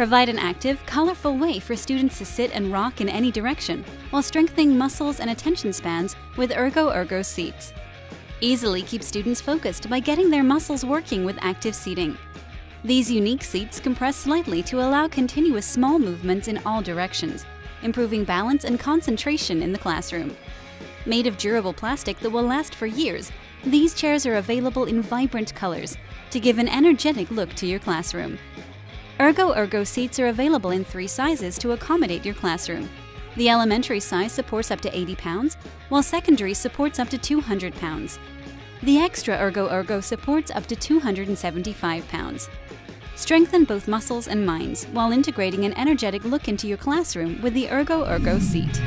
Provide an active, colorful way for students to sit and rock in any direction while strengthening muscles and attention spans with Ergo Ergo seats. Easily keep students focused by getting their muscles working with active seating. These unique seats compress slightly to allow continuous small movements in all directions, improving balance and concentration in the classroom. Made of durable plastic that will last for years, these chairs are available in vibrant colors to give an energetic look to your classroom. Ergo Ergo seats are available in three sizes to accommodate your classroom. The elementary size supports up to 80 pounds, while secondary supports up to 200 pounds. The extra Ergo Ergo supports up to 275 pounds. Strengthen both muscles and minds while integrating an energetic look into your classroom with the Ergo Ergo seat.